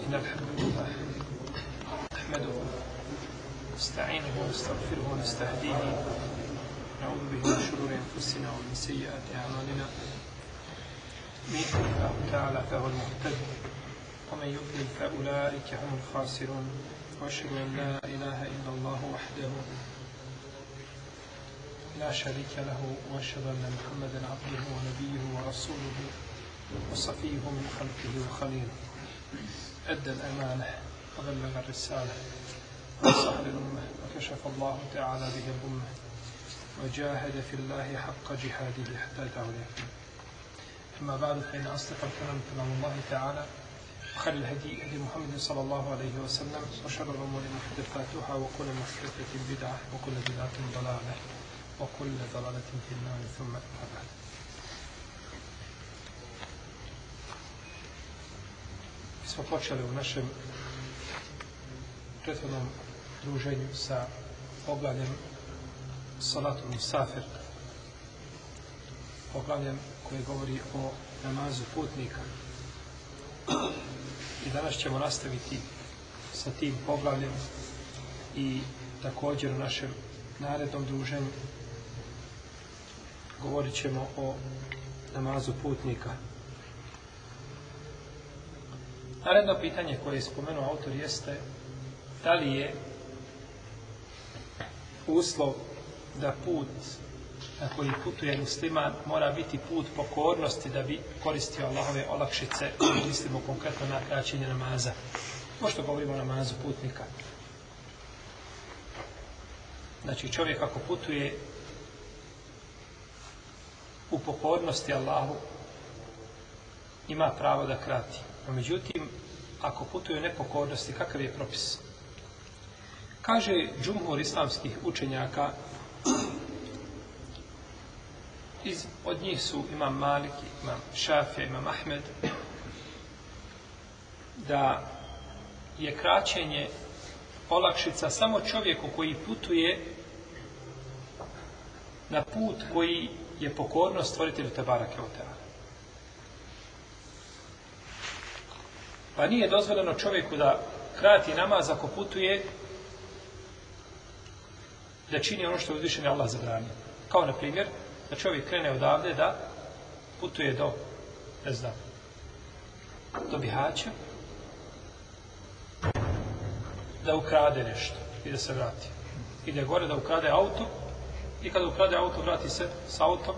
إن الحمد لله. نحمده نستعينه ونستغفره ونستهديه. نعوذ به من شرور أنفسنا ومن سيئات أعمالنا. من يهده الله تعالى فهو المهتد ومن يضلل فأولئك هم الخاسرون. وأشهد أن لا إله إلا الله وحده لا شريك له وأشهد أن محمدا عبده ونبيه ورسوله وصفيه من خلقه وخليله. أدى الأمانة وبلغ الرسالة ونصح للأمة وكشف الله تعالى به الأمة وجاهد في الله حق جهاده حتى أتاه اليقين. أما بعد فإن أصدق الكلام كلام الله تعالى وخير الهدي هدي محمد صلى الله عليه وسلم وشر الأمور محدثاتها وكل محدثة بدعة وكل بدعة ضلالة وكل ضلالة في النار ثم أما بعد. Smo počeli u našem prethodnom druženju sa poglavljem Salatu Musafir, poglavljem koji govori o namazu putnika. I danas ćemo nastaviti sa tim poglavljem i također u našem narednom druženju govorit ćemo o namazu putnika. Naredno pitanje koje je spomenuo autor jeste da li je uslov da put na koji putuje musliman mora biti put pokornosti da bi koristio Allahove olakšice mislimo konkretno na kraćenje namaza. Pošto govorimo o namazu putnika. Znači čovjek ako putuje u pokornosti Allahu ima pravo da krati. No, međutim, ako putuje u nepokornosti, kakav je propis? Kaže džumhur islamskih učenjaka, iz, od njih su imam Malik, imam Šafija, imam Ahmed, da je kraćenje olakšica samo čovjeku koji putuje na put koji je pokornost stvoritelju Tebara Keotara. Pa nije dozvoljeno čovjeku da krati namaz ako putuje da čini ono što je uzvišen Allah zabranio. Kao na primjer, da čovjek krene odavde da putuje do, ne znam, do Bihaća, da ukrade nešto i da se vrati. Ide gore da ukrade auto i kada ukrade auto vrati se s autom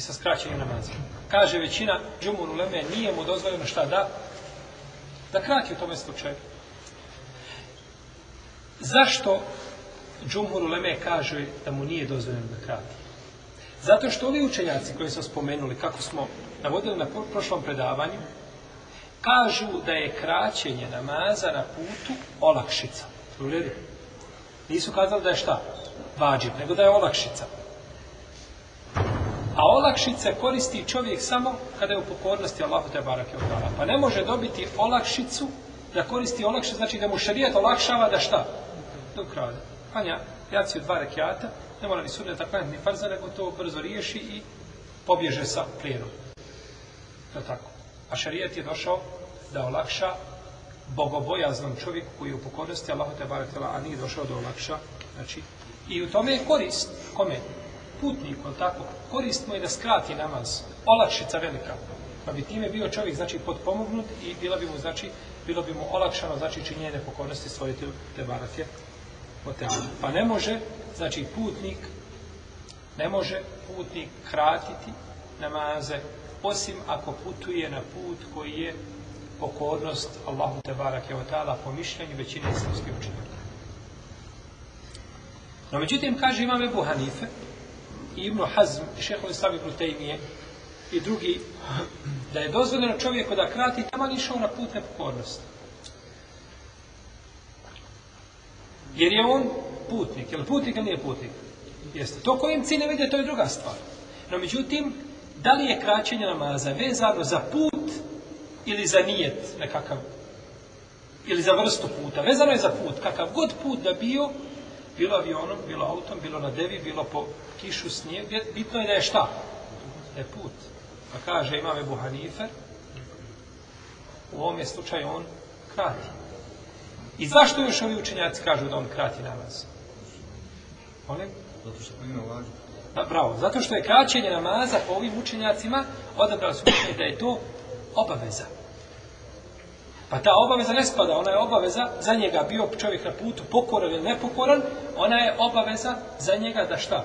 i sa skraćenim namazom. Kaže većina džumuru leme, nije mu dozvoljeno šta da da krati u tome slučaju. Zašto džumur leme kaže da mu nije dozvoljeno da krati? Zato što ovi učenjaci koji smo spomenuli, kako smo navodili na prošlom predavanju, kažu da je kraćenje namaza na putu olakšica. U redu? Nisu kazali da je šta? Vađib, nego da je olakšica. A olakšice koristi čovjek samo kada je u pokornosti Allahu te barake od Pa ne može dobiti olakšicu da koristi olakšicu, znači da mu šarijet olakšava da šta? Da ukrade. Panja, jaci dva rekiata, ne mora ni sunneta klanjati ni farza, nego to brzo riješi i pobježe sa plijenom. To tako. A šarijet je došao da olakša bogobojaznom čovjeku koji je u pokornosti Allahu te barake a nije došao da olakša. Znači, i u tome je korist. Kome? Putniku, ali tako, korist mu je da skrati namaz, olakšica velika. Pa bi time bio čovjek, znači, potpomognut i bila bi mu, znači, bilo bi mu olakšano, znači, činjenje nepokornosti svoje te barake. Pa ne može, znači, putnik, ne može putnik kratiti namaze, osim ako putuje na put koji je pokornost Allahu te barake o po mišljenju većine islamske učenjaka. No, međutim, kaže imam Ebu Hanife, i Ibnu Hazm, i šeho Islam Ibnu Tejmije, i drugi, da je dozvoljeno čovjeku da krati, tamo išao na put nepokornosti. Jer je on putnik, jer putnik ili nije putnik? Jeste. To kojim cilje vidi, to je druga stvar. No, međutim, da li je kraćenje namaza vezano za put ili za nijet nekakav, ili za vrstu puta? Vezano je za put. Kakav god put da bio, bilo avionom, bilo autom, bilo na devi, bilo po kišu, snijeg, bitno je da je šta? Da je put. Pa kaže imam Ebu Hanife, u ovom je slučaju on krati. I zašto još ovi učenjaci kažu da on krati namaz? Molim? Zato što ima važno. Da, bravo. Zato što je kraćenje namaza po ovim učenjacima odabrali su da je to obaveza. Pa ta obaveza ne spada, ona je obaveza za njega bio čovjek na putu pokoran ili nepokoran, ona je obaveza za njega da šta?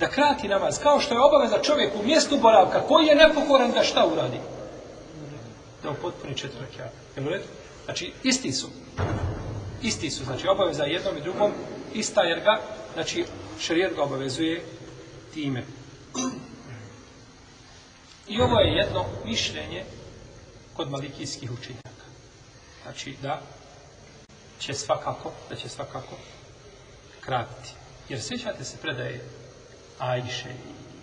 Da krati namaz, kao što je obaveza čovjeku u mjestu boravka, koji je nepokoran da šta uradi? Da upotpuni četiri rakijata. Jel u redu? Znači, isti su. Isti su, znači obaveza jednom i drugom ista jer ga, znači šarijet ga obavezuje time. I ovo je jedno mišljenje kod malikijskih učenjaka. Znači da će svakako, da će svakako kratiti. Jer sjećate se predaje Ajše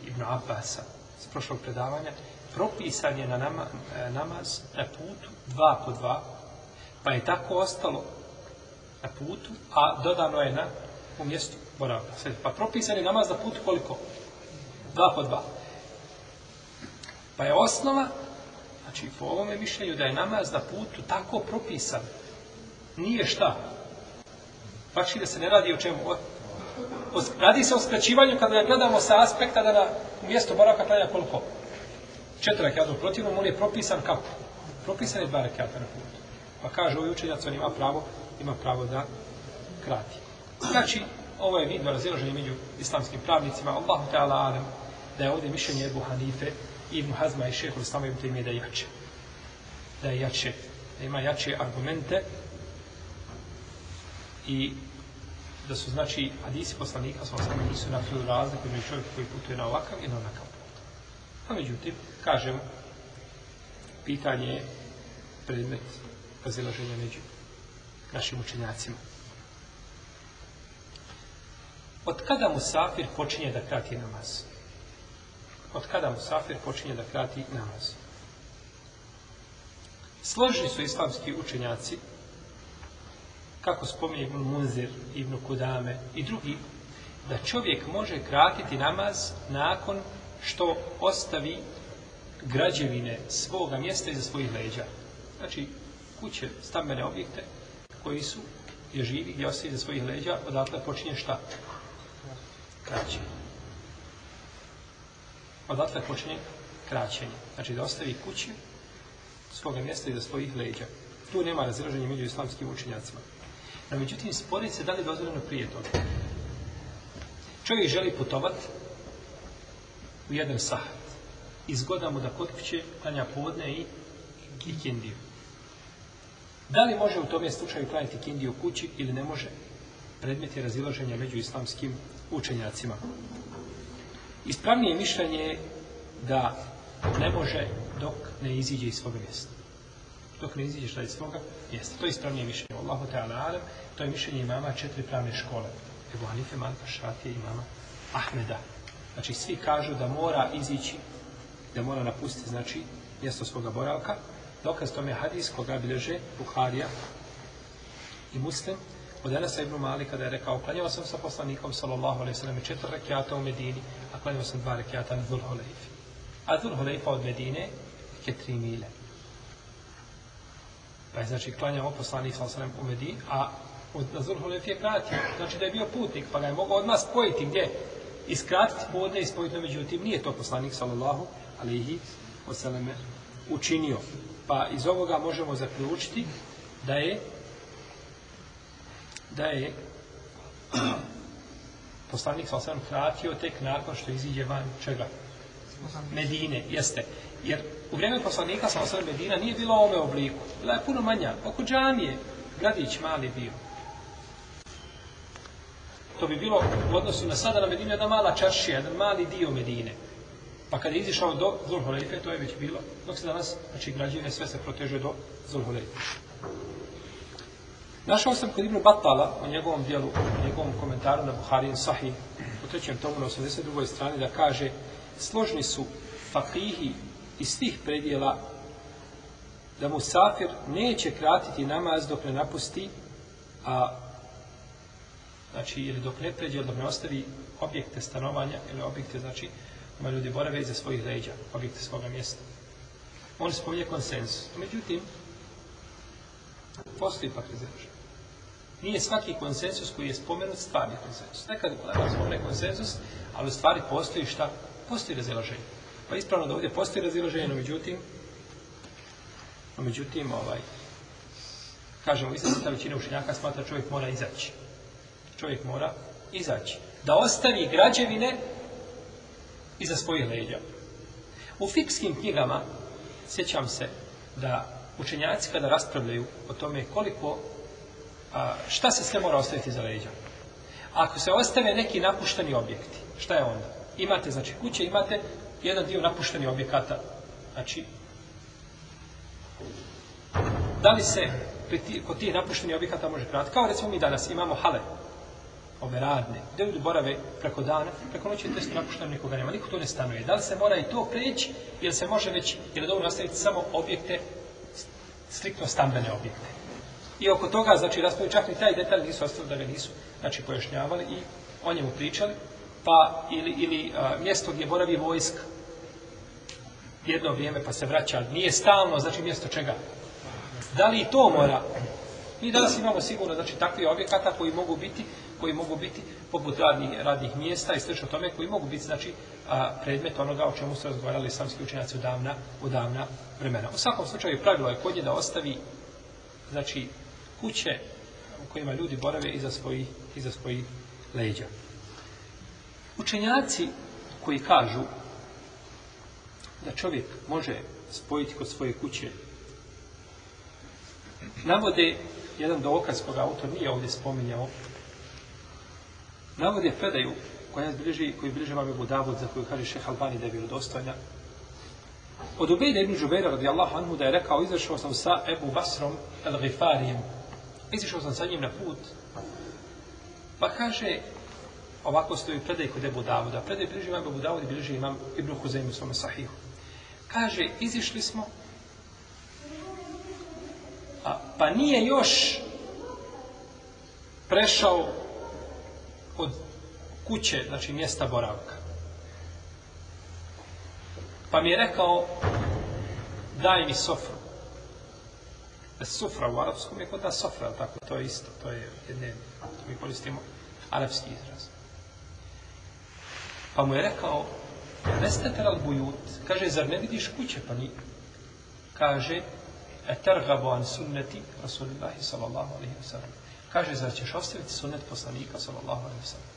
i Ibn Abbasa s prošlog predavanja, propisan je na nama, e, namaz na putu dva po dva, pa je tako ostalo na putu, a dodano je na u mjestu boravka. Pa propisan je namaz na putu koliko? Dva po dva. Pa je osnova, znači po ovome mišljenju, da je namaz na putu tako propisan. Nije šta. Znači da se ne radi o čemu. O, o, radi se o skraćivanju kada ga gledamo sa aspekta da na mjesto boravka klanja koliko? Četiri rekata. protivnom, on je propisan kako? Propisan je dva rekata na putu. Pa kaže ovaj učenjac, on ima pravo, ima pravo da krati. Znači, ovo je vidno razilaženje među islamskim pravnicima, Allahu Teala Alem, da je ovdje mišljenje Ebu Hanife, Ibn Hazma i Šehu Islama Ibn Taymiye da je jače. Da je jače, da ima jače argumente i da su, znači, hadisi poslanika, sa osnovno nisu napravili razliku među čovjek koji putuje na ovakav i na onakav put. A međutim, kažem, pitanje je predmet razilaženja među našim učenjacima. Od kada musafir počinje da krati namaz? Od kada musafir počinje da krati namaz? Složni su islamski učenjaci, kako spominje Ibn Munzir, Ibn Kudame i drugi, da čovjek može kratiti namaz nakon što ostavi građevine svoga mjesta iza svojih leđa. Znači, kuće, stambene objekte koji su gdje živi, gdje ostaje iza svojih leđa, odatle počinje šta? kraćenje. Odatle počinje kraćenje. Znači da ostavi kući svoga mjesta i za svojih leđa. Tu nema razraženja među islamskim učenjacima. No, međutim, sporit se da li je dozvoljeno prije toga. Čovjek želi putovat u jedan sahat. Izgoda mu da kod kuće klanja podne i kikindiju. Da li može u tom slučaju klanjati kindiju kući ili ne može? Predmet je razilaženja među islamskim učenjacima. Ispravnije mišljenje je da ne može dok ne iziđe iz svoga mjesta. Dok ne iziđe šta iz svoga mjesta. To je ispravnije mišljenje. Allahu Teala Alem, to je mišljenje imama četiri pravne škole. Ebu Hanife, Malka, Šafije, imama Ahmeda. Znači, svi kažu da mora izići, da mora napustiti, znači, mjesto svoga boravka. Dokaz tome je hadis koga bilježe Buharija i Muslim, Od Enesa ibn Malika da je rekao, klanjao sam sa poslanikom, sallallahu alaihi sallam, četiri rekiata u Medini, a klanjao sam dva rekiata na Dhul Huleifi. A Dhul Huleifa od Medine je tri mile. Pa je znači klanjao poslanik, sallallahu alaihi sallam, u Medini, a na Dhul Huleifi je kratio. Znači da je bio putnik, pa ga je mogao odmah spojiti gdje? Iskratiti podne i spojiti, no međutim, nije to poslanik, sallallahu alaihi sallam, učinio. Pa iz ovoga možemo zaključiti da je da je poslanik sa osam kratio tek nakon što iziđe van čega? Medine, jeste. Jer u vrijeme poslanika sa osam Medina nije bilo ove obliku. Bila je puno manja. Oko džamije, gradić mali bio. To bi bilo u odnosu na sada na Medine jedna mala čaršija, jedan mali dio Medine. Pa kada je izišao do Zulhuleife, to je već bilo. Dok se danas, znači građine sve se proteže do Zulhuleife. Našao sam kod Ibnu Batala o njegovom dijelu, o njegovom komentaru na Buharin Sahih, u trećem tomu na 82. strani, da kaže složni su fakihi iz svih predijela da mu safir neće kratiti namaz dok ne napusti, a znači ili dok ne pređe, dok ne ostavi objekte stanovanja ili objekte, znači ima ljudi borave iza svojih leđa, objekte svoga mjesta. On spominje konsensus. Međutim, Postoji pak razilaženje. Nije svaki konsensus koji je spomenut stvarni konsensus. Nekad ulema spomene konsensus, ali u stvari postoji šta? Postoji razilaženje. Pa ispravno da ovdje postoji razilaženje, no međutim, no međutim, ovaj, kažemo, mislim da ta većina učenjaka smatra čovjek mora izaći. Čovjek mora izaći. Da ostavi građevine iza svojih leđa. U fikskim knjigama, sjećam se da učenjaci kada raspravljaju o tome koliko, a, šta se sve mora ostaviti za leđa. Ako se ostave neki napušteni objekti, šta je onda? Imate, znači, kuće, imate jedan dio napušteni objekata. Znači, da li se kod tih napuštenih objekata može krati? Kao recimo mi danas imamo hale, ove radne, gdje ljudi borave preko dana, preko noći je to napušteno, nikoga nema, niko to ne stanuje. Da li se mora i to preći, ili se može već, ili dobro nastaviti samo objekte, striktno stambene objekte. I oko toga, znači, raspravljaju čak i taj detalj, nisu ostali da ga nisu, znači, pojašnjavali i o njemu pričali, pa, ili, ili a, mjesto gdje boravi vojska, jedno vrijeme pa se vraća, nije stalno, znači mjesto čega? Da li i to mora? Mi danas imamo sigurno, znači, takvi objekata koji mogu biti, koji mogu biti poput radnih, radnih mjesta i slično tome, koji mogu biti, znači, a, predmet onoga o čemu su razgovarali samski učenjaci u davna, u davna vremena. U svakom slučaju pravilo je kod je da ostavi, znači, kuće u kojima ljudi borave iza svojih, iza svojih leđa. Učenjaci koji kažu da čovjek može spojiti kod svoje kuće navode jedan dokaz koga autor nije ovdje spominjao. Navode predaju koja bliži, koji bliže vam je Davud za koju kaže šeha Albani da je bilo dostojna od Ubejda ibn Žubeira radijallahu anhu da je rekao izašao sam sa Ebu Basrom el Izišao sam sa njim na put pa kaže ovako stoji predaj kod Ebu Davuda predaj bliži imam Ebu Davud i bliži imam Ibn Huzaim u svome sahihu kaže izišli smo a, pa nije još prešao od kuće, znači mjesta boravka. Pa mi je rekao, daj mi sofru. Sufra u arapskom je kod nas sofra, tako, to je isto, to je jedne, mi koristimo arapski izraz. Pa mu je rekao, nestete al bujut, kaže, zar ne vidiš kuće, pa ni, kaže, etergabu an sunneti Rasulillahi sallallahu alaihi wa sallam. Kaže, zar ćeš ostaviti sunnet poslanika sallallahu alaihi wa sallam?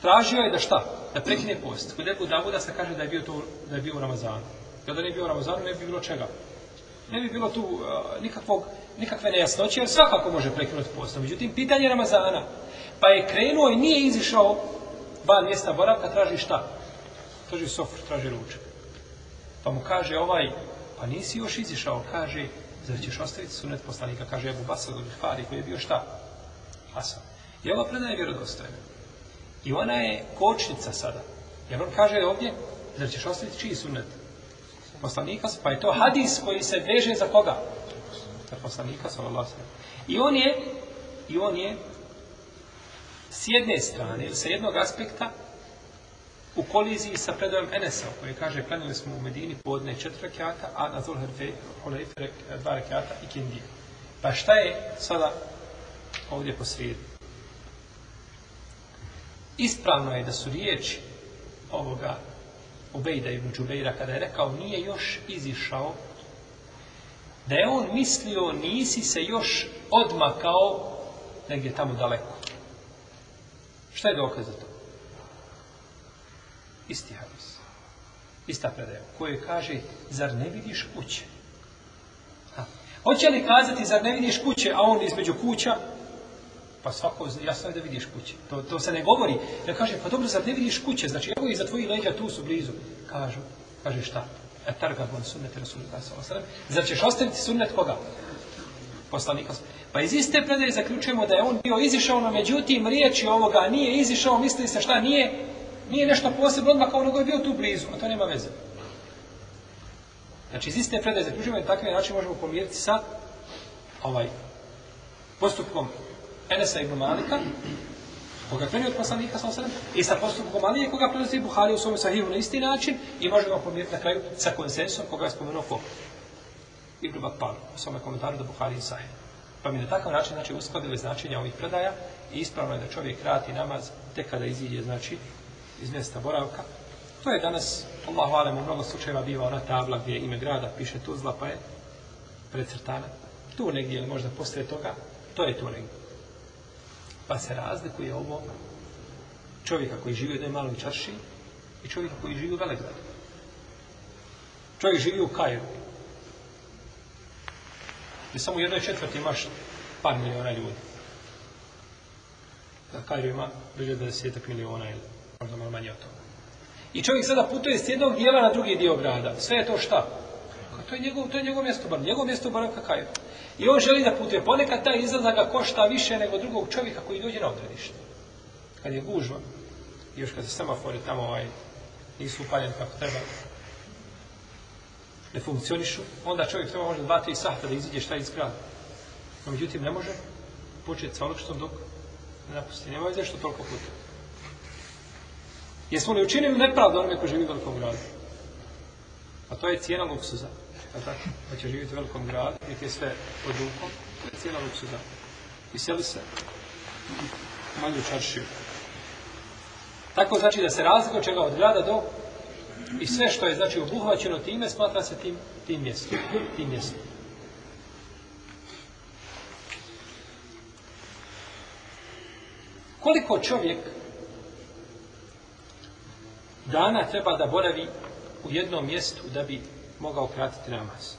Tražio je da šta? Da prekine post. Kod Ebu Davuda se kaže da je bio, to, da je bio u Ramazanu. Kada ne bio Ramazan, ne bi bilo čega. Ne bi bilo tu uh, nikakvog, nikakve nejasnoće, jer svakako može prekinuti post. Međutim, pitanje Ramazana. Pa je krenuo i nije izišao van mjesta boravka, traži šta? Traži sofr, traži ručak. Pa mu kaže ovaj, pa nisi još izišao, kaže, zar ćeš ostaviti sunet poslanika, kaže Ebu Basad od Fari, koji je bio šta? Hasan. I ova predaje vjerodostojna. I ona je kočnica sada. Jer on kaže ovdje, zar ćeš ostaviti čiji sunet? Poslanika, pa je to hadis koji se veže za koga? Za poslanika, sallallahu sallam. I on je, i on je, s jedne strane, ili sa jednog aspekta, u koliziji sa predajom Enesa, koji kaže, klanili smo u Medini podne četiri rekiata, a na Zulher Hulejfe dva rekiata i Kindija. Pa šta je sada ovdje po svijetu? Ispravno je da su riječi ovoga Ubejda ibn Đubeira kada je rekao nije još izišao da je on mislio nisi se još odmakao negdje tamo daleko. Šta je dokaz za to? Isti hadis. Ista predaja. Koje kaže, zar ne vidiš kuće? Ha. Hoće li kazati, zar ne vidiš kuće, a on između kuća? Pa svako, jasno je da vidiš kuće. To, to se ne govori. Da kaže, pa dobro, zar ne vidiš kuće? Znači, evo i za tvojih leđa tu su blizu. Kažu, kaže šta? E targa bon sunnet Rasulullah sallallahu Zar ćeš ostaviti sunnet koga? Poslanika. Pa iz iste predaje zaključujemo da je on bio izišao, no međutim riječi ovoga nije izišao, misli se šta nije, nije nešto posebno odmah kao nego je bio tu blizu, a to nema veze. Znači, iz iste predaje zaključujemo da takve način možemo pomiriti sa ovaj postupkom Enesa ibn Malika, koga kreni od poslanika sa osrem, i sa postupkom Alije, koga prenosi Buhari u svom sahihu na isti način, i možemo pomiriti na kraju sa konsensom koga je spomenuo ko? Ibn Battal, u svome komentaru da Buhari i Sahih. Pa mi na takav način znači, uskladili značenja ovih predaja i ispravno je da čovjek krati namaz tek kada iziđe znači, iz mjesta boravka. To je danas, Allahu alem, u mnogo slučajeva biva ona tabla gdje ime grada piše Tuzla pa je precrtana. Tu negdje ili možda poslije toga, to je tu negdje. Pa se razlikuje ovo čovjeka koji živi u jednoj maloj čarši i čovjeka koji živi u Velegradu. Čovjek živi u Kajru. I samo u jednoj četvrti imaš par miliona ljudi. Na Kajru ima 20 miliona ili možda malo manje od toga. I čovjek sada putuje s jednog dijela na drugi dio grada. Sve je to šta? To je njegov, to je njegov mjesto bar. Njegov mjesto bar Kajru. I on želi da putuje. Ponekad taj izlazak ga košta više nego drugog čovjeka koji dođe na odredište. Kad je gužva, još kad se semafori tamo ovaj, nisu upaljeni kako treba, ne funkcionišu, onda čovjek treba možda dva, tri sahta da iziđe šta iz grada. No, međutim, ne može početi sa olakštom dok ne napusti. Nema veze što toliko puta. Jesmo li učinili nepravdu onome ko živi u velikom gradu? A to je cijena luksuza. A tako, pa će živjeti u velikom gradu, gdje je sve pod rukom, to je cijena luksuza. I seli se manju čaršiju. Tako znači da se razlika od čega od grada do i sve što je znači obuhvaćeno time smatra se tim, tim mjestom. Tim mjestom. Koliko čovjek dana treba da boravi u jednom mjestu da bi mogao kratiti namaz?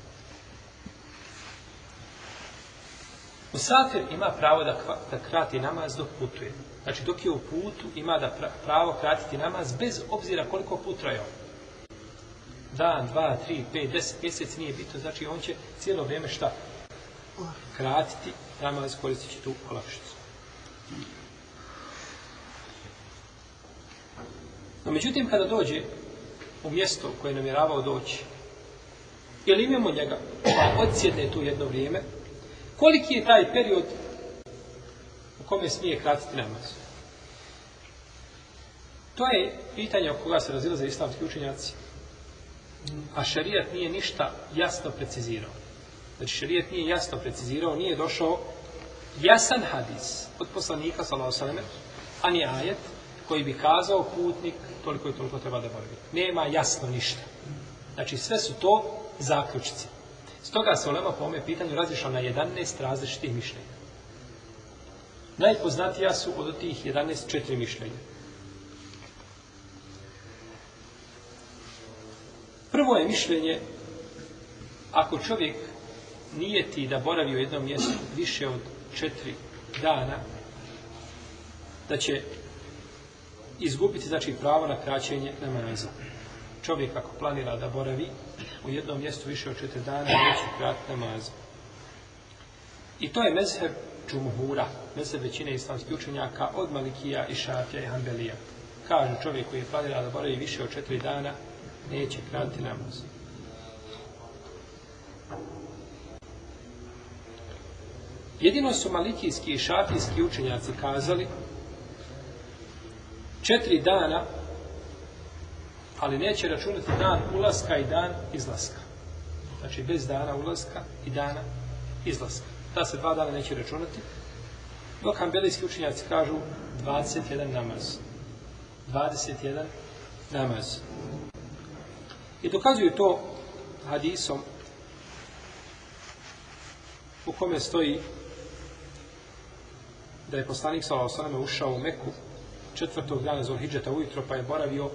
Musafir ima pravo da, da krati namaz dok putuje. Znači, dok je u putu, ima da pravo kratiti namaz bez obzira koliko put trajao. Dan, dva, tri, pet, deset mjesec nije bitno. Znači, on će cijelo vrijeme šta? Kratiti namaz koristeći tu olakšicu. No, međutim, kada dođe u mjesto u koje je namjeravao doći, ili imamo njega, pa odsjedne tu jedno vrijeme, koliki je taj period u kome smije kratiti namaz? To je pitanje o koga se razilaze islamski učenjaci. A šarijat nije ništa jasno precizirao. Znači šarijat nije jasno precizirao, nije došao jasan hadis od poslanika, sallallahu alejhi ve a ni ajet koji bi kazao putnik toliko i toliko treba da boravi. Nema jasno ništa. Znači sve su to zaključice. Stoga se Olema po ome pitanju razišla na 11 različitih mišljenja. Najpoznatija su od tih 11 četiri mišljenja. Prvo je mišljenje, ako čovjek nije ti da boravi u jednom mjestu više od četiri dana, da će izgubiti znači pravo na kraćenje namaza. Čovjek ako planira da boravi u jednom mjestu više od četiri dana, neće krati namaza. I to je mezheb džumhura, mezheb većine islamskih učenjaka od Malikija i Šafija i Hanbelija. Kažu čovjek koji je planira da boravi više od četiri dana, neće kratiti namaz. Jedino su malikijski i šafijski učenjaci kazali četiri dana, ali neće računati dan ulaska i dan izlaska. Znači bez dana ulaska i dana izlaska. Ta se dva dana neće računati. Dok ambelijski učenjaci kažu 21 namaz. 21 namaz. I dokazuju to hadisom u kome stoji da je poslanik sa Osaname ušao u Meku četvrtog dana Zulhidžeta ujutro pa je boravio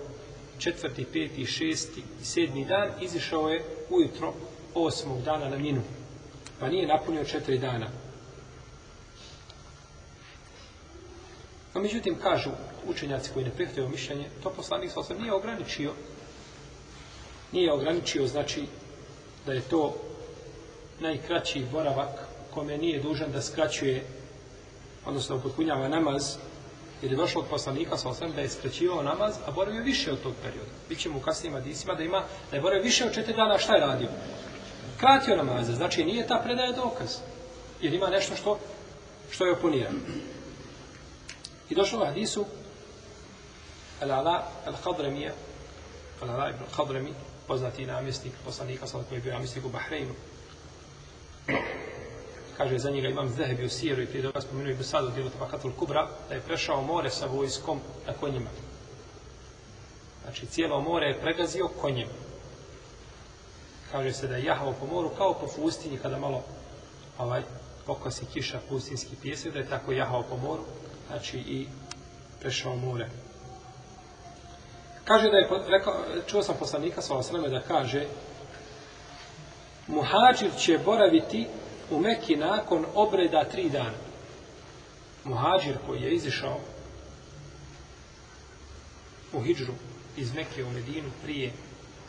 četvrti, peti, šesti i sedmi dan izišao je ujutro osmog dana na minu pa nije napunio četiri dana. No međutim kažu učenjaci koji ne prihvataju mišljenje to poslanik sa nije ograničio. Nije ograničio, znači, da je to najkraći boravak kome nije dužan da skraćuje, odnosno upotpunjava namaz, jer je došlo od poslanika sa osam da je skraćivao namaz, a boravio više od tog perioda. Bićemo u kasnijim adisima da ima, da je boravio više od četiri dana, šta je radio? Kratio namaze, znači nije ta predaja dokaz, jer ima nešto što, što je oponirano. I došlo u hadisu, Al-Ala Al-Qadramija, Al-Ala ibn Al-Qadrami, poznati namjesnik poslanika sada koji je bio namjesnik u Bahreinu kaže za njega imam Zehebi u Sijeru i prije toga spomenuo i Busadu dijelu Tabakatul Kubra, da je prešao more sa vojskom na konjima. Znači, cijelo more je pregazio konjem. Kaže se da je jahao po moru kao po pustinji kada malo ovaj, pokosi kiša pustinski pjesak, da je tako jahao po moru, znači i prešao more. Kaže da je, rekao, čuo sam poslanika sa osreme da kaže muhađir će boraviti u Meki nakon obreda tri dana. Muhađir koji je izišao u Hidžru iz Mekke u Medinu prije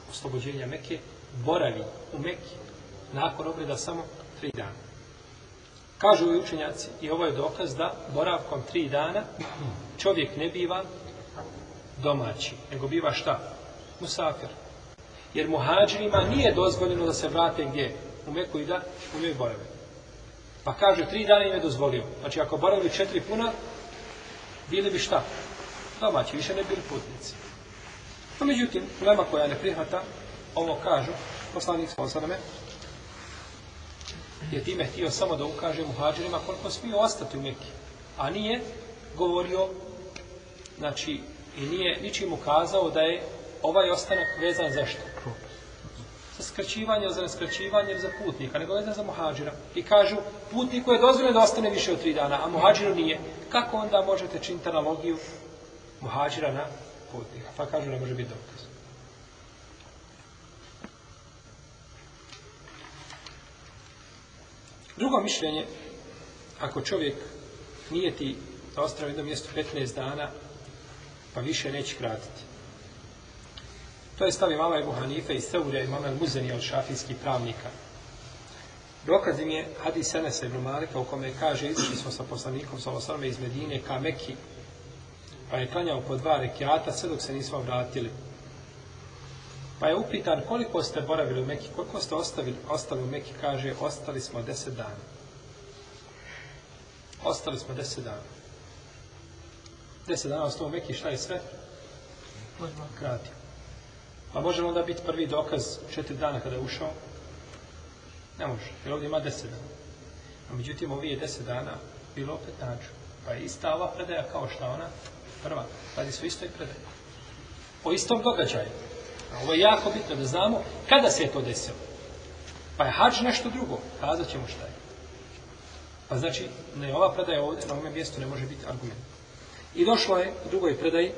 oslobođenja Mekke, boravi u Mekki nakon obreda samo tri dana. Kažu ovi učenjaci, i ovo je dokaz da boravkom tri dana čovjek ne biva domaći, nego biva šta? Musafir. Jer muhađirima nije dozvoljeno da se vrate gdje? U Meku i da u njoj borave. Pa kaže, tri dana im je dozvolio. Znači, ako boravili četiri puna, bili bi šta? Domaći, više ne bili putnici. No, međutim, problema koja ne prihvata, ovo kažu, poslanik sponsorame, je time htio samo da ukaže muhađirima koliko smije ostati u Mekke. A nije govorio, znači, i nije ničim ukazao da je ovaj ostanak vezan za što? Za skraćivanje, za neskraćivanje, za putnika, nego vezan za muhađira. I kažu, putniku je dozvoljeno da ostane više od tri dana, a muhađiru nije. Kako onda možete činiti analogiju muhađira na putnika? Pa kažu, ne može biti dokaz. Drugo mišljenje, ako čovjek nije ti da ostane u jednom mjestu 15 dana, pa više neće kratiti. To je stavi mama Ebu Hanife i Seure i mama Muzeni od šafijskih pravnika. Dokaz im je hadis Senesa ibn Malika u kome kaže izašli smo sa poslanikom sa osrame iz Medine ka Meki pa je klanjao po dva rekiata sve dok se nismo vratili. Pa je upitan koliko ste boravili u Meki, koliko ste ostavili, ostali u Meki, kaže ostali smo deset dana. Ostali smo deset dana deset dana ostao u Mekiji, šta je sve? Kratio. Pa može onda biti prvi dokaz četiri dana kada je ušao? Ne može, jer ovdje ima deset dana. A međutim, ovdje je deset dana bilo opet nađu. Pa je ista ova predaja kao šta ona? Prva. Radi su istoj predaji. O istom događaju. A ovo je jako bitno da znamo kada se je to desilo. Pa je hađ nešto drugo. Kazat ćemo šta je. Pa znači, ne, ova predaja ovdje na ovome mjestu ne može biti argument. I došlo je u drugoj predaji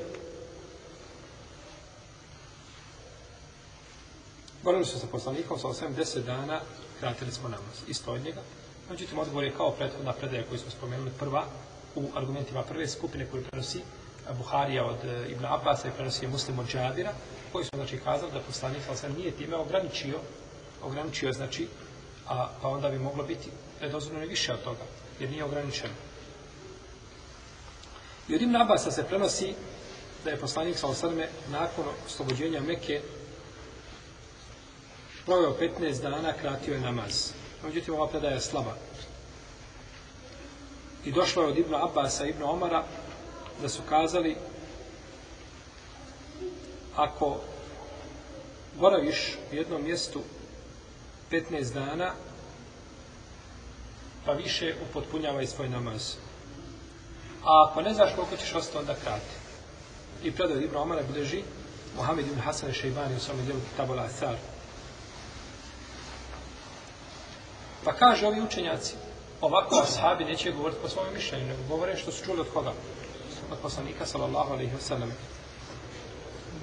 Borili su sa poslanikom sa 80 dana, kratili smo namaz. Isto od njega. Međutim, odgovor je kao prethodna predaja koju smo spomenuli prva u argumentima prve skupine koju prenosi Buharija od e, Ibn Abbas i prenosi Muslim od Džabira, koji smo znači kazali da poslanik sa nije time ograničio, ograničio znači, a, pa onda bi moglo biti dozvoljeno više od toga, jer nije ograničeno. I od Ibn Abasa se prenosi da je poslanik sa osrme nakon oslobođenja Mekke proveo 15 dana, kratio je namaz. Međutim, ova predaja je slaba. I došlo je od Ibn Abasa i Ibn Omara da su kazali ako boraviš u jednom mjestu 15 dana, pa više upotpunjavaj svoj namaz. A ako ne znaš koliko ćeš ostati, onda krati. I predaj Ibn Omara bileži Mohamed ibn Hasan i Šeibani u svome djelu Kitabu Al-Asar. Pa kaže ovi učenjaci, ovako ashabi neće govoriti po svojom mišljenju, nego govore što su čuli od koga? Od poslanika, sallallahu alaihi wa sallam.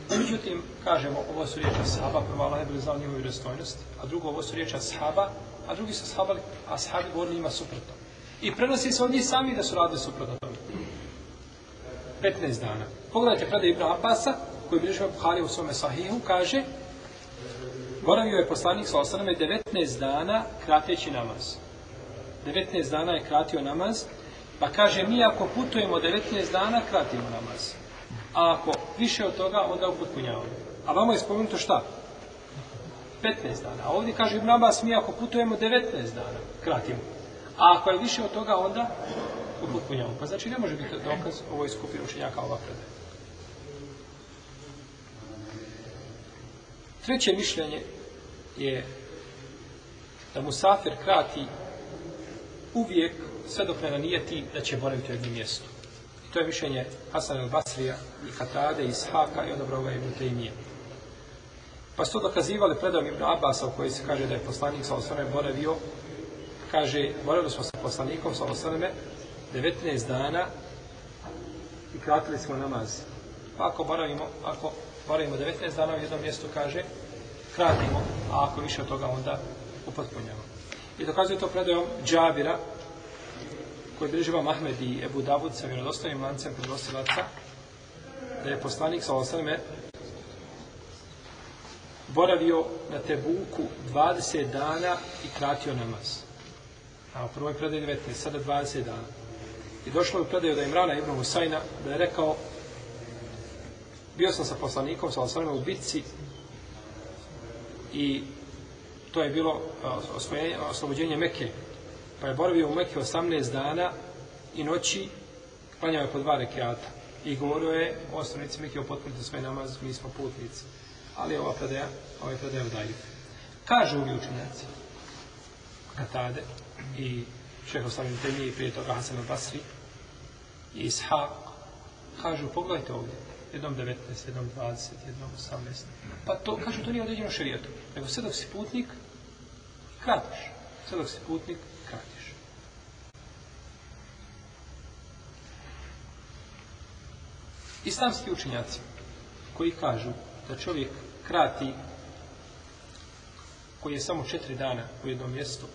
Međutim, kažemo, ovo su riječi ashaba, prvo Allah je bilo znao njihovu vjerostojnost, a drugo, ovo su riječi ashaba, a drugi su ashabali, ashabi govorili njima suprotno. I prenosi se od njih sami da su radili suprotno tome. 15 dana. Pogledajte kada Ibn Abasa, koji bliže Buhari u svome sahihu, kaže boravio je poslanik sa osaname 19 dana krateći namaz. 19 dana je kratio namaz, pa kaže mi ako putujemo 19 dana, kratimo namaz. A ako više od toga, onda upotpunjavamo. A vamo je spomenuto šta? 15 dana. A ovdje kaže Ibn Abbas, mi ako putujemo 19 dana, kratimo. A ako je više od toga, onda upotpunjavamo. Pa znači ne može biti dokaz ovoj skupini učenjaka ova predaja. Treće mišljenje je da Musafir krati uvijek sve dok ne nanijeti da će boraviti u jednom mjestu. I to je mišljenje Hasan al-Basrija i Katade i Ishaka i odobrao ga Ibn Taymiye. Pa su to dokazivali predom Ibn Abbasa u kojoj se kaže da je poslanik sa osvrame boravio kaže, boravili smo sa poslanikom sa osvrame 19 dana i kratili smo namaz. Pa ako boravimo, ako boravimo 19 dana u jednom mjestu, kaže, kratimo, a ako više od toga, onda upotpunjamo. I dokazuje to predajom Džabira, koji bilježiva Mahmed i Ebu Davud sa vjerodostojnim lancem prenosilaca, da je poslanik sa osrme boravio na Tebuku 20 dana i kratio namaz. A u prvoj predaj 19, sada 20 dana. I došlo je u predaju da je Imrana Ibn Husajna da je rekao bio sam sa poslanikom sa osrme u bitci i to je bilo oslobođenje Mekke. Pa je boravio u Mekke 18 dana i noći klanjao je po dva rekiata. I govorio je osnovnici Mekke opotpunite svoj namaz, mi smo putnici. Ali ova predaja ova je predaja vdaju kažu ovi učenjaci Katade i šeho Salim Temi i prije toga Hasan al-Basri i Ishaq kažu pogledajte ovdje jednom 19, jednom 20, jednom 18 pa to, kažu to nije određeno šarijetom nego sve dok si putnik kratiš sve dok si putnik kratiš. Islamski učenjaci koji kažu da čovjek krati koji je samo četiri dana u jednom mjestu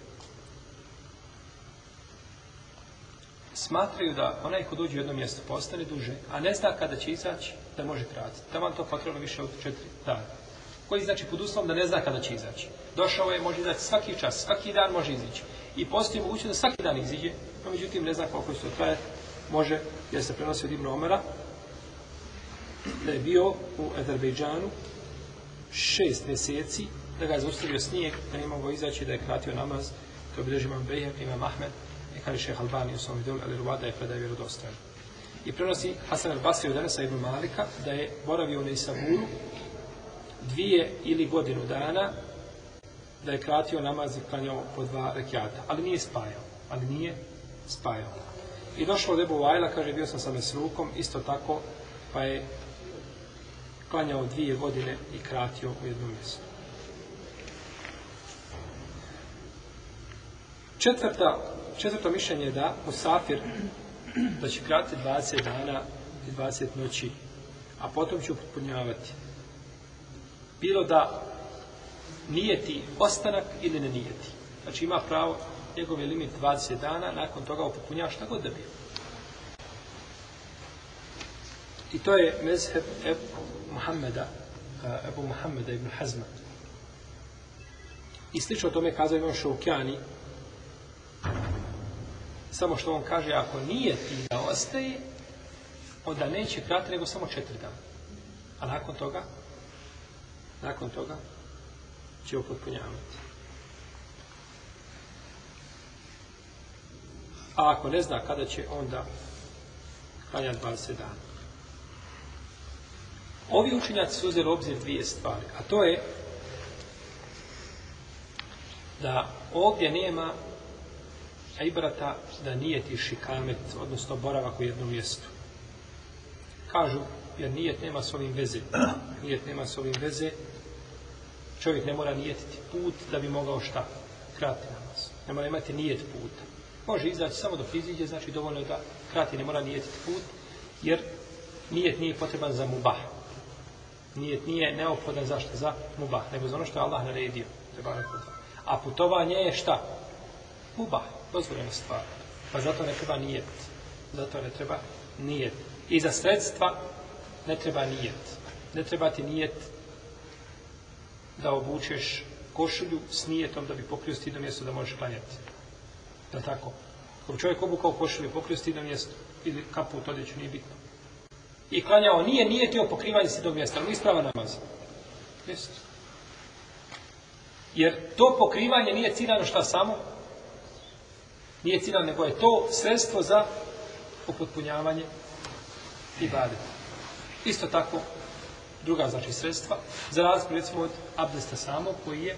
smatraju da onaj ko dođe u jedno mjesto postane duže, a ne zna kada će izaći, da može kratiti. Tamo to potrebno više od četiri dana. Koji znači pod uslovom da ne zna kada će izaći. Došao je, može izaći svaki čas, svaki dan može izići. i postoji mogućnost da svaki dan iziđe, no međutim ne zna koliko će to traje, može, jer se prenosi od Ibn Omara, da je bio u Azerbejdžanu šest mjeseci, da ga je zaustavio snijeg, da nije mogao izaći, da je kratio namaz, to je bilježi imam Bejhek, imam Ahmed, i kaže šeh Albani u svom videu, ali Ruvada je predaj vjerodostojan. I prenosi Hasan al-Basri od Anasa Ibn Malika, da je boravio u Nisaburu dvije ili godinu dana, da je kratio namaz i klanjao po dva rekiata, ali nije spajao, ali nije spajao. I došlo od Ebu Vajla, kaže, bio sam sa Mesrukom, isto tako, pa je klanjao dvije godine i kratio u jednom mjestu. Četvrta, četvrto mišljenje je da Musafir da će krati 20 dana i 20 noći, a potom će upotpunjavati. Bilo da nijeti ostanak ili ne nijeti. Znači ima pravo, njegov je limit 20 dana, nakon toga upotpunjava šta god da bi. I to je mezheb Ebu Muhammeda, Ebu Muhammeda ibn Hazma. I slično tome kazao imam Šaukjani, samo što on kaže, ako nije ti da ostaje, onda neće krati nego samo četiri dana. A nakon toga, nakon toga, će upotpunjavati. A ako ne zna kada će, onda klanja 20 dana. Ovi učenjaci su uzeli obzir dvije stvari, a to je da ovdje nema ibrata da nije ti šikamet, odnosno boravak u jednom mjestu. Kažu, jer nijet nema s ovim veze. Nijet nema s ovim veze, čovjek ne mora nijetiti put da bi mogao šta krati namaz. Ne mora imati nijet puta. Može izaći samo dok iziđe, znači dovoljno je da krati, ne mora nijetiti put, jer nijet nije potreban za mubah. Nijet nije neophodan zašto za mubah, nego za ono što je Allah naredio. A putovanje je šta? Mubah, dozvoljena stvar. Pa zato ne treba nijet. Zato ne treba nijet. I za sredstva ne treba nijet. Ne treba ti nijet da obučeš košulju s nijetom da bi pokrio stidno mjesto da možeš klanjati. Da tako? Kako čovjek obukao košulju, pokrio stidno mjesto ili kaput odjeću, nije bitno. I klanjao, nije nijetio pokrivanje stidnog mjesta, ali isprava namaz. Jeste. Jer to pokrivanje nije ciljano šta samo? Nije ciljano, nego je to sredstvo za upotpunjavanje i badeta. Isto tako, druga znači sredstva, za razliku recimo od abdesta samo koji je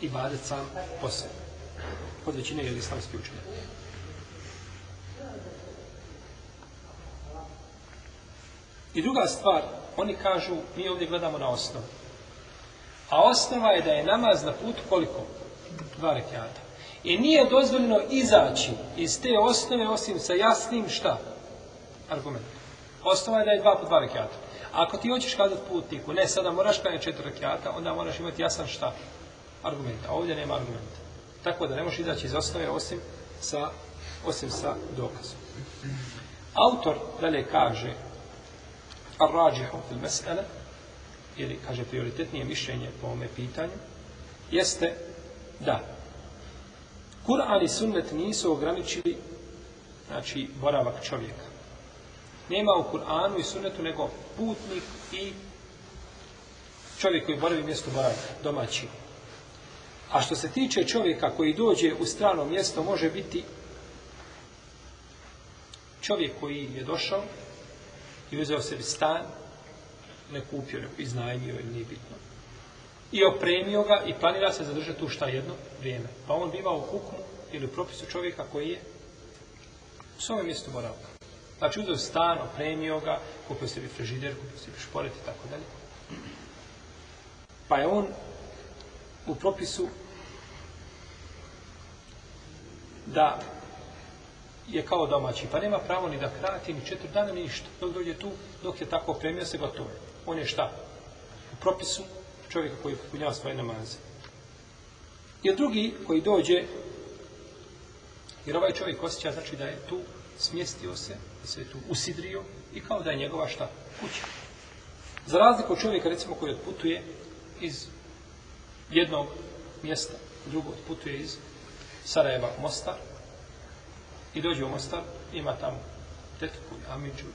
ibadet sam posebno. Kod većine je islamski učenja. I druga stvar, oni kažu, mi ovdje gledamo na osnovu. A osnova je da je namaz na put koliko? Dva rekiata. I nije dozvoljeno izaći iz te osnove osim sa jasnim šta? Argument. Osnova je da je dva po dva rekiata. Ako ti hoćeš kazati putniku, ne, sada moraš klanjati četiri rekiata, onda moraš imati jasan šta? Argument. A ovdje nema argumenta. Tako da ne možeš izaći iz osnove osim sa, osim sa dokazom. Autor dalje kaže Ar-rađihu fil mes'ele ili kaže prioritetnije mišljenje po ome pitanju jeste da Kur'an i sunnet nisu ograničili znači boravak čovjeka. Nema u Kur'anu i sunnetu nego putnik i čovjek koji boravi mjesto boravka, domaći. A što se tiče čovjeka koji dođe u strano mjesto, može biti čovjek koji je došao i uzeo sebi stan, ne kupio, ne iznajmio ili nije bitno. I opremio ga i planira se zadržati tu šta jedno vrijeme. Pa on biva u hukmu ili u propisu čovjeka koji je u svome mjestu boravka. Znači uzeo stan, opremio ga, kupio sebi frižider, kupio sebi šporet i tako dalje. Pa je on u propisu da je kao domaći, pa nema pravo ni da krati, ni četiri dana, ni ništa. Dok dođe tu, dok je tako opremio se, gotovo je. On je šta? U propisu čovjeka koji popunjava svoje namaze. I drugi koji dođe, jer ovaj čovjek osjeća, znači da je tu smjestio se, da se tu usidrio i kao da je njegova šta? Kuća. Za razliku od čovjeka, recimo, koji odputuje iz jednog mjesta, drugo odputuje iz Sarajeva, Mostar, i dođe u Mostar, ima tamo tetku, amiđu,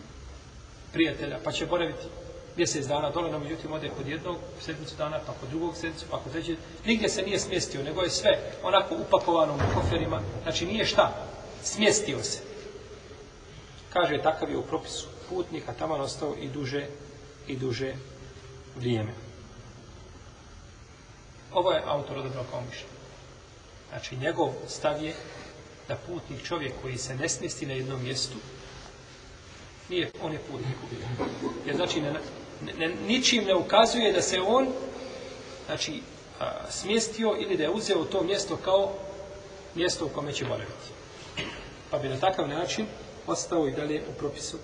prijatelja, pa će boraviti mjesec dana dole, no međutim ode kod jednog sedmicu dana, pa kod drugog sedmicu, pa kod trećeg. Nigdje se nije smjestio, nego je sve onako upakovano u koferima. Znači nije šta, smjestio se. Kaže, takav je u propisu putnika, tamo ostao i duže, i duže vrijeme. Ovo je autor odabrao kao mišljenje. Znači, njegov stav je da putnik čovjek koji se ne smesti na jednom mjestu, nije, on je putnik ubio. Jer znači, ne, ne, ničim ne ukazuje da se on, znači, a, smjestio ili da je uzeo to mjesto kao mjesto u kome će boraviti. Pa bi na takav način ostao i dalje u propisu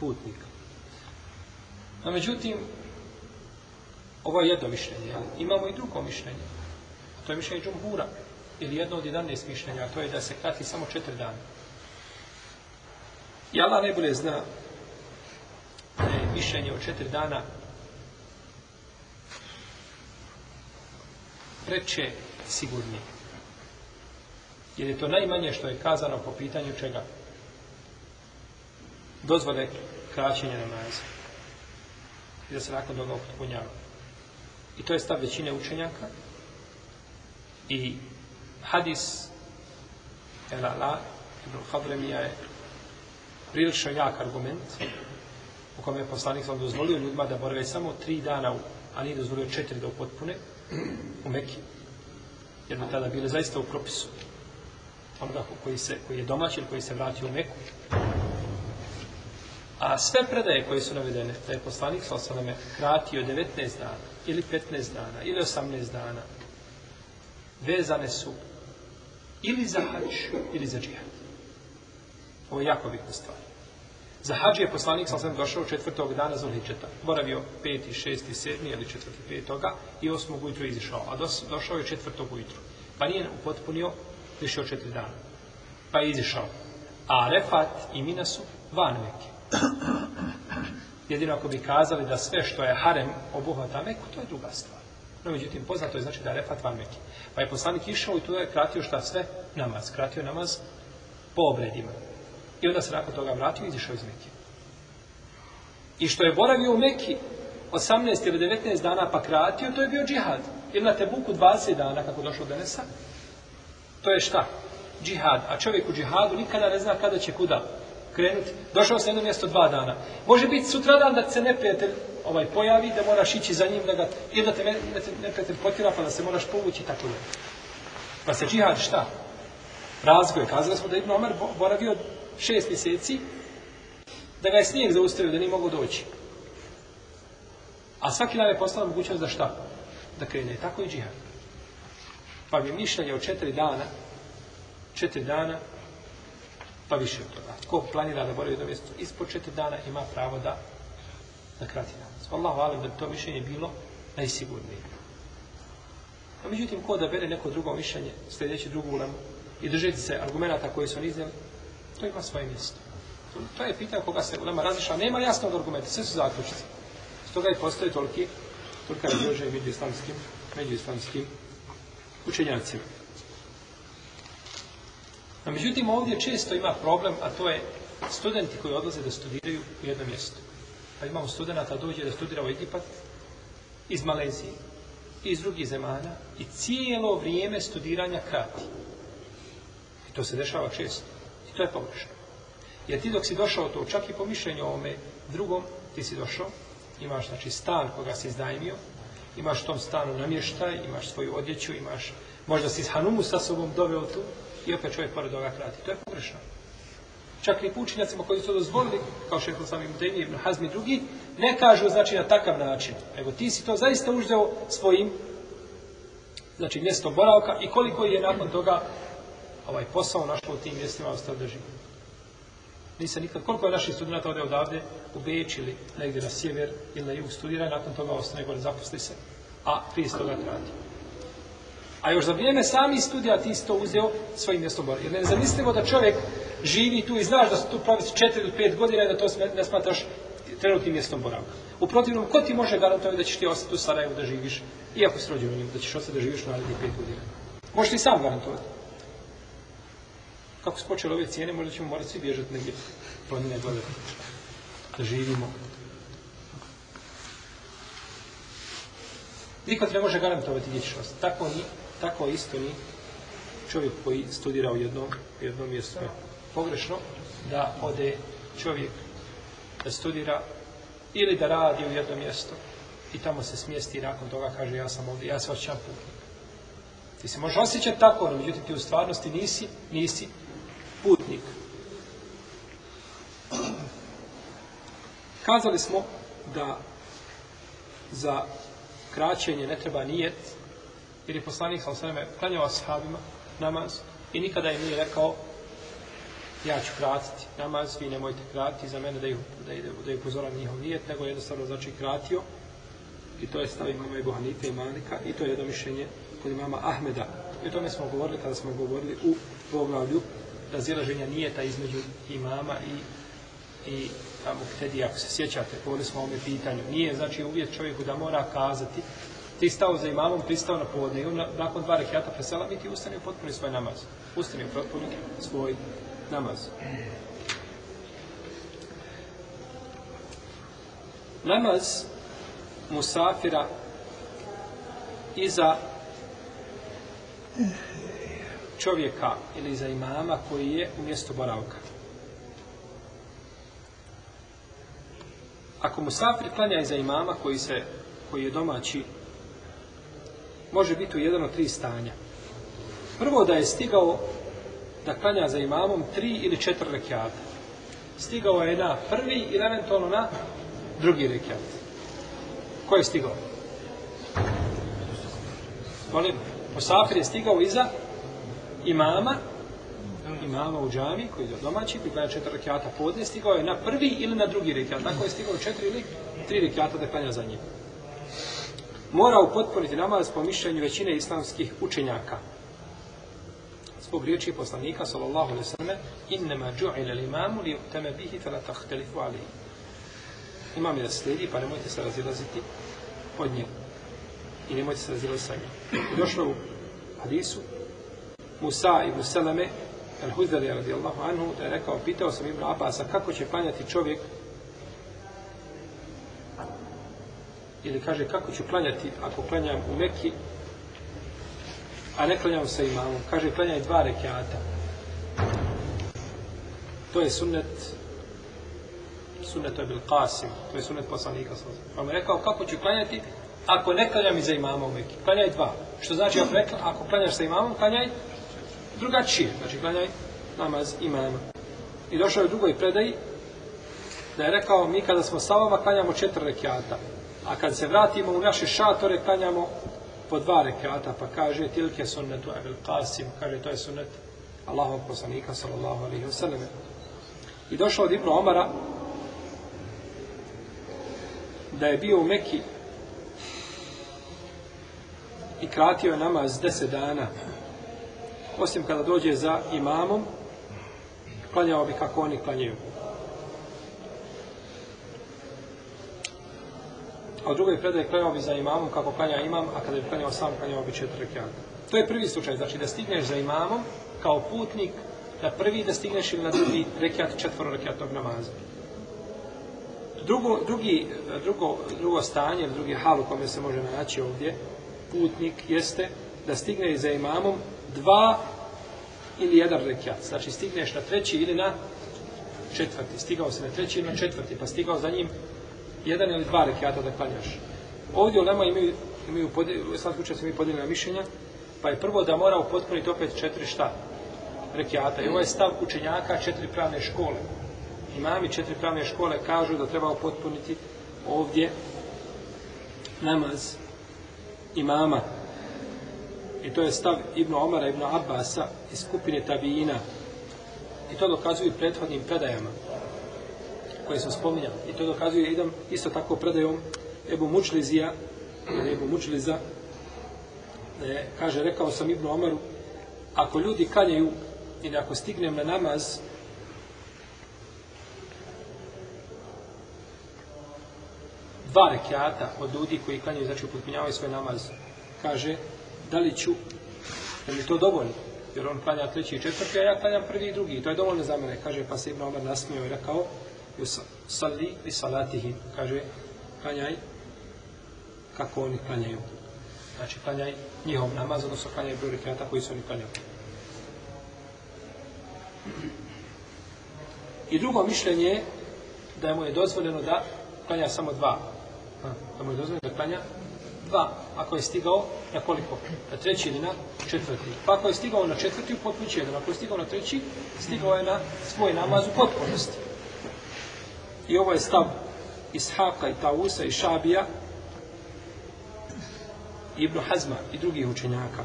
putnika. No, međutim, ovo je jedno mišljenje. Imamo i drugo mišljenje. A to je mišljenje džumhura ili jedno od 11 mišljenja, to je da se krati samo četiri dana. I Allah najbolje zna da je mišljenje o četiri dana preče sigurnije. Jer je to najmanje što je kazano po pitanju čega? Dozvole kraćenja namaza. I da se nakon toga upotpunjava. I to je stav većine učenjaka. I hadis Elala Ibn Hadremija je prilično jak argument u kome je poslanik sam dozvolio ljudima da borave samo tri dana, a nije dozvolio četiri da upotpune u Mekiji. Jer bi tada bile zaista u propisu onoga koji, se, koji je domaćin, koji se vratio u Meku. A sve predaje koje su navedene, da je poslanik sa osaname kratio 19 dana, ili 15 dana, ili 18 dana, vezane su ili za hađ, ili za džihad. Ovo je jako bitna stvar. Za hađ je poslanik sa osaname došao četvrtog dana za Zulhidžeta. Boravio peti, šesti, sedmi ili četvrti petoga i osmog ujutru izišao. A dos, došao je četvrtog ujutru. Pa nije upotpunio više od četiri dana. Pa je izišao. A Refat i Mina su van Mekke. Jedino ako bi kazali da sve što je harem obuhvata Meku, to je druga stvar. No, međutim, poznato je znači da je refat van Mekke. Pa je poslanik išao i tu je kratio šta sve? Namaz. Kratio namaz po obredima. I onda se nakon toga vratio i izišao iz Mekke. I što je boravio u Mekki 18 ili 19 dana pa kratio, to je bio džihad. Ili na Tebuku 20 dana kako došao do Nesa. To je šta? Džihad. A čovjek u džihadu nikada ne zna kada će kuda krenuti. Došao se jedno mjesto dva dana. Može biti sutradan da se neprijatelj ovaj pojavi, da moraš ići za njim, da ga, ili da te neprijatelj potira, pa da se moraš povući, tako da. Pa se džihad šta? Razgoj. Kazali smo da Ibn Omar boravio šest mjeseci, da ga je snijeg zaustavio, da nije mogao doći. A svaki dan je postala mogućnost da šta? Da krene. Tako i džihad. Pa mi mišljenje o četiri dana, četiri dana, pa više od toga. Ko planira da boravi do mjesto ispod četiri dana, ima pravo da na krati namaz. Allahu alim da bi to mišljenje bilo najsigurnije. A međutim, ko da bere neko drugo mišljenje, sljedeći drugu ulemu i držeti se argumenta koji su on iznijeli, to ima svoje mjesto. To, je pitanje koga se ulema razliša. Nema jasnog argumenta, sve su zaključice. Stoga i postoje toliki, tolika razlože među islamskim, među islamskim učenjacima. A međutim, ovdje često ima problem, a to je studenti koji odlaze da studiraju u jedno mjesto. Pa imamo studenta dođe da studira u Egipat iz Malezije, iz drugih zemalja i cijelo vrijeme studiranja krati. I to se dešava često. I to je pogrešno. Jer ti dok si došao to, čak i po mišljenju ovome drugom, ti si došao, imaš znači stan koga si izdajmio, imaš u tom stanu namještaj, imaš svoju odjeću, imaš, možda si s Hanumu sa sobom doveo tu i opet čovjek pored toga krati. To je pogrešno. Čak i učinjacima koji su dozvolili, kao šehr sami Mutejni, Ibn Hazmi i drugi, ne kažu znači na takav način. Nego ti si to zaista uzeo svojim znači mjestom boravka i koliko je nakon toga ovaj posao našao u tim mjestima ostao da živi. Nisam nikad, koliko je naših studenta ode odavde u Beč ili negdje na sjever ili na jug studira nakon toga ostane gore, zaposli se, a prije s toga trati. A još za vrijeme sami studija ti si to uzeo svojim mjestom boravka. Jer ne zamislimo da čovjek živi tu i znaš da se tu pravi četiri do pet godina i da to ne smatraš trenutnim mjestom boravka. U protivnom, ko ti može garantovati da ćeš ti ostati u Sarajevu da živiš, iako si rođen u njemu, da ćeš ostati da živiš na narednih pet godina? Možeš ti sam garantovati. Kako se počele ove cijene, možda ćemo morati svi bježati negdje planine dole da živimo. Niko ti ne može garantovati gdje ćeš ostati. Tako, ni, tako isto ni čovjek koji studira u jednom, jednom mjestu. Pogrešno da ode čovjek da studira ili da radi u jednom mjestu i tamo se smijesti i nakon toga kaže ja sam ovdje, ja se osjećam putnik. Ti se možeš osjećati tako, no međutim ti u stvarnosti nisi, nisi putnik. Kazali smo da za kraćenje ne treba nijet, jer je poslanik sa osvrame klanjao ashabima namaz i nikada im nije rekao ja ću kratiti namaz, vi nemojte kratiti za mene da ih, da ih, da ih upozoram njihov nijet, nego jednostavno znači kratio i to je stav imama i Bohanite i Malika i to je jedno mišljenje kod imama Ahmeda. I o tome smo govorili kada smo govorili u poglavlju razilaženja nijeta između imama i i tamo htedi, ako se sjećate, govorili smo o ovome pitanju. Nije, znači, uvijek čovjeku da mora kazati ti stao za imamom, pristao na povodne i on nakon dva rekiata preselami ti ustane u potpuni svoj namaz. Ustane u potpuni svoj namaz. Namaz musafira iza čovjeka ili za imama koji je u mjestu boravka. Ako musafir klanja iza imama koji se koji je domaći može biti u jedan od tri stanja. Prvo da je stigao da klanja za imamom tri ili četiri rekiata. Stigao je na prvi ili eventualno na drugi rekiat. Ko je stigao? Molim, Musafir je stigao iza imama, imama u džami, koji je domaći, koji klanja četiri rekiata podne, stigao je na prvi ili na drugi rekiat. Tako je stigao četiri ili tri rekiata da klanja za njim. Mora upotpuniti namaz po mišljenju većine islamskih učenjaka. Zbog riječi poslanika sallallahu alejhi ve selleme inma ju'ila al-imamu li yu'tama bihi fala tahtelifu alayhi. Imam je da slijedi pa nemojte se razilaziti od njega i nemojte se razilaziti sa njim došlo u hadisu Musa ibn Salame al-Hudali radijallahu anhu da je rekao pitao sam Ibn Abasa kako će klanjati čovjek ili kaže kako ću klanjati ako klanjam u Meki, a ne klanjam sa imamom. Kaže, klanjaj dva rekiata. To je sunnet sunnet je bil Qasim, to je sunnet poslanika. Pa mu rekao, kako ću klanjati ako ne klanjam i za imama u Mekki. Klanjaj dva. Što znači ako, ne, ako klanjaš sa imamom, klanjaj drugačije. Znači klanjaj namaz imama. I došao je u drugoj predaji da je rekao mi kada smo sa vama klanjamo četiri rekiata. A kad se vratimo u naše šatore klanjamo po dva rekata, Pa kaže tilke sunnetu Ebil Qasim. Kaže to je sunnet Allahov poslanika sallallahu alaihi wa sallam. I došao od Ibn Omara da je bio u Mekki i kratio je namaz deset dana osim kada dođe za imamom klanjao bi kako oni klanjaju a u drugoj predaj klanjao bi za imamom kako klanja imam a kada bi klanjao sam klanjao bi četiri rekiata to je prvi slučaj znači da stigneš za imamom kao putnik na prvi da stigneš ili na drugi rekiat četvoro rekiatnog namaza Drugo, drugi, drugo, drugo stanje, drugi hal u kome se može naći ovdje, putnik, jeste da stigne za imamom dva ili jedan rekiat. Znači stigneš na treći ili na četvrti. Stigao se na treći ili na četvrti, pa stigao za njim jedan ili dva rekiata da klanjaš. Ovdje u Lema imaju, imaju u sad slučaju se podijeljena mišljenja, pa je prvo da mora upotpuniti opet četiri šta rekiata. I ovo je stav učenjaka četiri pravne škole imami četiri pravne škole kažu da treba potpuniti ovdje namaz imama. I to je stav Ibn Omara, Ibn Abbasa iz skupine Tabijina. I to dokazuju prethodnim predajama koje sam spominjao. I to dokazuje idem isto tako predajom Ebu Mučlizija, Ebu Mučliza, e, kaže, rekao sam Ibn Omaru, ako ljudi kanjaju ili ako stignem na namaz, dva rekiata od ljudi koji klanjaju, znači upotpunjavaju svoj namaz, kaže, da li ću, da mi to dovoljno, jer on klanja treći i četvrti, a ja klanjam prvi i drugi, i to je dovoljno za mene, kaže, pa se Ibn Omar nasmio i rekao, salli li salatihim. kaže, klanjaj kako oni klanjaju. Znači, klanjaj njihov namaz, odnosno klanjaj broj rekiata koji su oni klanjali. I drugo mišljenje je da mu je dozvoljeno da klanja samo dva da mu je dozvoljeno da klanja dva, ako je stigao na koliko? Na treći ili na četvrti. Pa ako je stigao na četvrti, upotpunit jedan. Ako je stigao na treći, stigao je na svoj namaz u potpunosti. I ovo je stav Ishaka i Tausa i Šabija, Ibn Hazma i drugih učenjaka.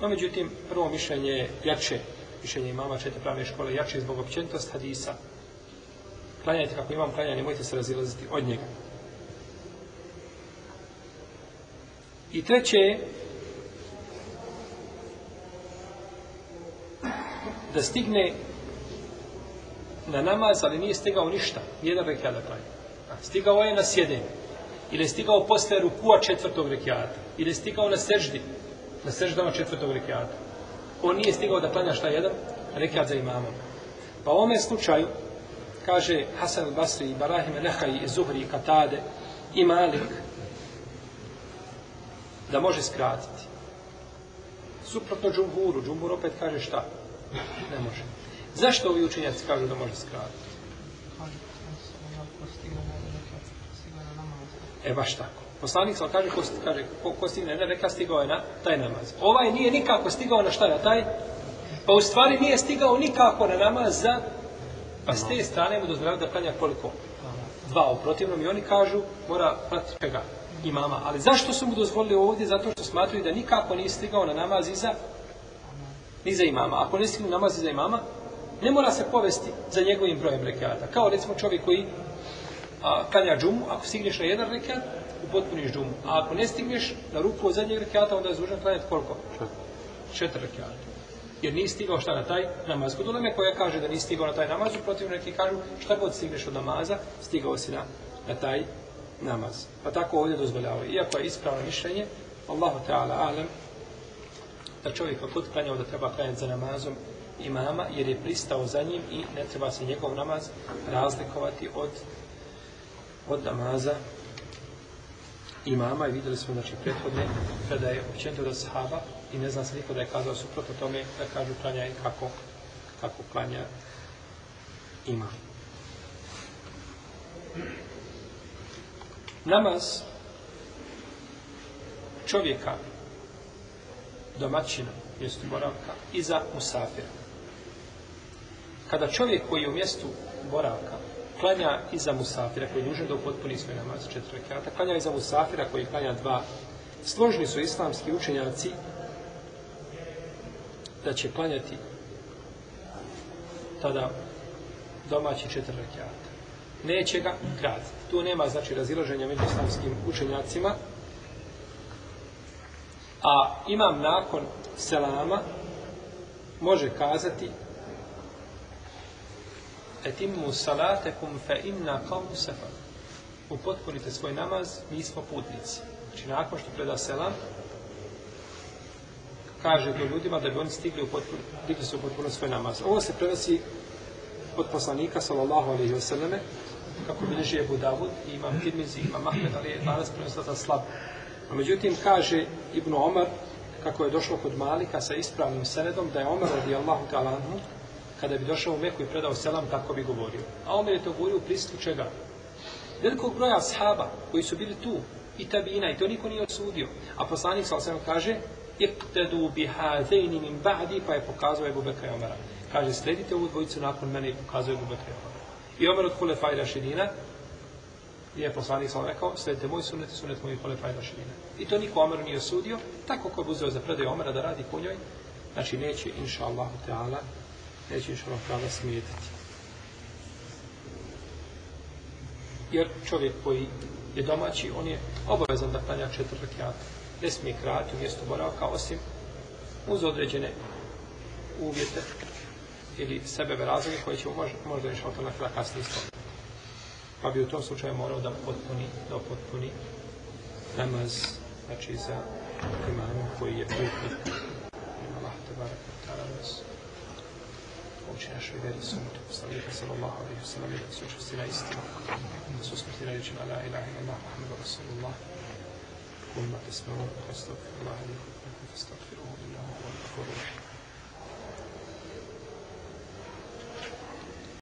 No, međutim, prvo mišljenje je jače, mišljenje imama četiri pravne škole, jače zbog općenitost hadisa, klanjajte kako imam klanja, nemojte se razilaziti od njega. I treće je da stigne na namaz, ali nije stigao ništa, nijedan rekiat da klanja. Stigao je na sjedenju, ili je stigao posle rukua četvrtog rekiata, ili je stigao na seždi, na seždama četvrtog rekiata. On nije stigao da klanja šta jedan rekiat za imamom. Pa u ovome slučaju, kaže Hasan al-Basri, Ibrahim al-Nehaj, Zuhri, Katade i Malik, da može skratiti. Suprotno džumhuru, džumhur opet kaže šta? Ne može. Zašto ovi učenjaci kažu da može skratiti? E baš tako. Poslanik sam kaže, ko, kaže, ko, ko stigne, ne reka stigao je na taj namaz. Ovaj nije nikako stigao na šta na taj? Pa u stvari nije stigao nikako na namaz za Pa s te strane mu dozvoljaju da klanja koliko? Dva u protivnom i oni kažu mora pratiti čega? Imama. Ali zašto su mu dozvolili ovdje? Zato što smatruju da nikako nije stigao na namaz iza ni za imama. Ako ne stigne namaz iza imama, ne mora se povesti za njegovim brojem rekiata. Kao recimo čovjek koji a, klanja džumu, ako stigneš na jedan rekiat, upotpuniš džumu. A ako ne stigneš na ruku od zadnjeg rekiata, onda je zvužan klanjati koliko? Četiri rekiata jer nisi stigao šta na taj namaz. Kod uleme koja kaže da nisi stigao na taj namaz, protiv neki kažu šta god stigneš od namaza, stigao si na, na taj namaz. Pa tako ovdje dozvoljavaju. Iako je ispravno mišljenje, Allahu Teala alem, da čovjek kod klanjao da treba klanjati za namazom imama, jer je pristao za njim i ne treba se njegov namaz razlikovati od, od namaza imama i videli smo znači prethodne kada je općenito da sahaba i ne zna se niko da je kazao suprotno tome da kažu klanja i kako kako klanja ima. Namaz čovjeka domaćina, jest boravka, iza musafira. Kada čovjek koji je u mjestu boravka klanja iza musafira, koji je dužan da upotpuni svoj namaz, četiri rekata, klanja iza musafira koji klanja dva, složni su islamski učenjaci da će klanjati tada domaći četiri rekata. Neće ga kratiti. Tu nema znači razilaženja među islamskim učenjacima, a imam nakon selama može kazati etimu salatekum fe inna kamu sefar upotpunite svoj namaz mi smo putnici. Znači nakon što preda selam kaže to ljudima da bi oni stigli u potpuno, digli su potpuno svoj namaz. Ovo se prenosi od poslanika sallallahu alaihi wa sallame kako bilježi Ebu Davud i imam Tirmizi, imam Mahmed, ali je danas prenosila slab. A međutim, kaže Ibn Omar, kako je došlo kod Malika sa ispravnim senedom, da je Omar radijallahu ta'ala anhu, kada bi došao u Meku i predao selam, tako bi govorio. A Omer je to govorio u prislu čega? Velikog broja sahaba koji su bili tu, i tabina, i to niko nije osudio. A poslanik sa osam kaže, iktedu bi hadejni min ba'di, pa je pokazao Ebu Bekra i Omera. Kaže, sledite ovu dvojicu nakon mene i pokazao Ebu Bekra i Omera. I Omer od Hulefa i Rašidina, je poslanik sam rekao, sledite moj sunet sunet mojih holefa i raširina. I to niko Omeru nije osudio, tako ko je uzeo za predaj Omera da radi po njoj, znači neće, inša Allahu Teala, neće inša ono Allah Teala smijetiti. Jer čovjek koji je domaći, on je obavezan da klanja četiri rakijata. Ne smije krati u mjestu boravka, osim uz određene uvjete ili sebebe razloge koje ćemo možda, možda inša Allahu kasnije spomenuti pa bi u tom slučaju morao da potpuni, da potpuni namaz, znači za imamom koji je putnik. Allah te barak شهداء السنة والصديق صلى الله عليه وسلم i da su učestvila istina, da su usmrti reći na la ilaha illallah, Muhammedu Rasulullah, kum ma tesmeru, astagfirullah, alikum, astagfirullah, illahu, wa